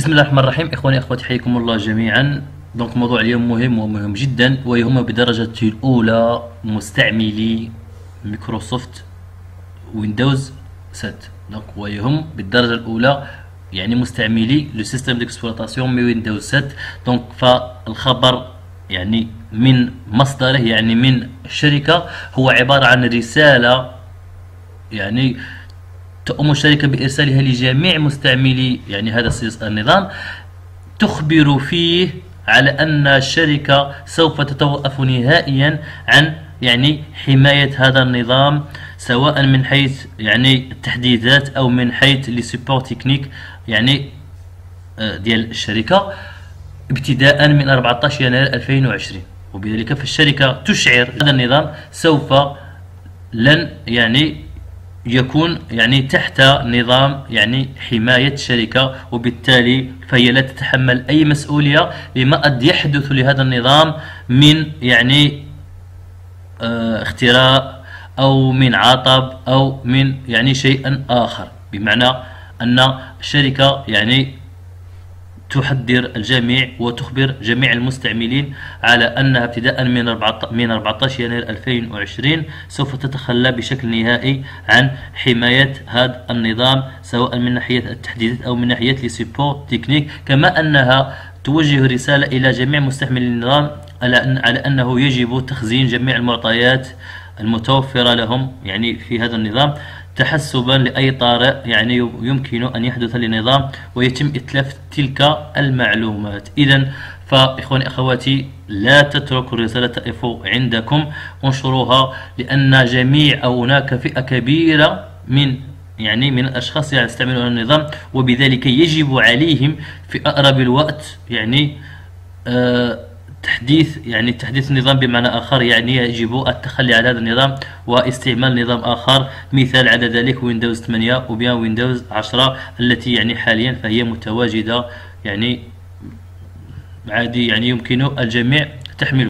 بسم الله الرحمن الرحيم. إخواني أخواتي حياكم الله جميعا. donc موضوع اليوم مهم ومهم جدا ويهم بدرجة الأولى مستعملي Microsoft Windows 7 donc ويهم بالدرجة الأولى يعني مستعملي لو سيستم ديكسبلوطاسيون مي ويندوز 7 دونك فالخبر يعني من مصدره يعني من الشركة هو عبارة عن رسالة يعني تقوم الشركة بإرسالها لجميع مستعملي يعني هذا النظام تخبر فيه على أن الشركة سوف تتوقف نهائيا عن يعني حماية هذا النظام سواء من حيث يعني التحديثات أو من حيث لي سيبور تكنيك يعني آه، ديال الشركة ابتداء من 14 يناير 2020 وبذلك فالشركة تشعر هذا النظام سوف لن يعني يكون يعني تحت نظام يعني حماية الشركة وبالتالي فهي لا تتحمل أي مسؤولية لما قد يحدث لهذا النظام من يعني آه اختراء أو من عطب أو من يعني شيء آخر. بمعنى أن الشركة يعني تحذر الجميع وتخبر جميع المستعملين على أنها ابتداء من 14 يناير 2020 سوف تتخلى بشكل نهائي عن حماية هذا النظام سواء من ناحية التحديثات أو من ناحية لسيبور تكنيك كما أنها توجه رسالة إلى جميع مستعملي النظام على أنه يجب تخزين جميع المعطيات المتوفرة لهم يعني في هذا النظام. تحسبا لأي طارئ يعني يمكن أن يحدث لنظام ويتم إتلاف تلك المعلومات. إذا فإخواني أخواتي لا تتركوا الرسالة إفو عندكم انشروها لأن جميع أو هناك فئة كبيرة من يعني من الأشخاص يستعملون النظام وبذلك يجب عليهم في أقرب الوقت يعني آه تحديث يعني تحديث النظام بمعنى آخر يعني يجب التخلي عن هذا النظام واستعمال نظام آخر مثال على ذلك Windows 8 ou bien Windows 10 التي يعني حاليا فهي متواجدة يعني عادي يعني يمكن الجميع تحميلها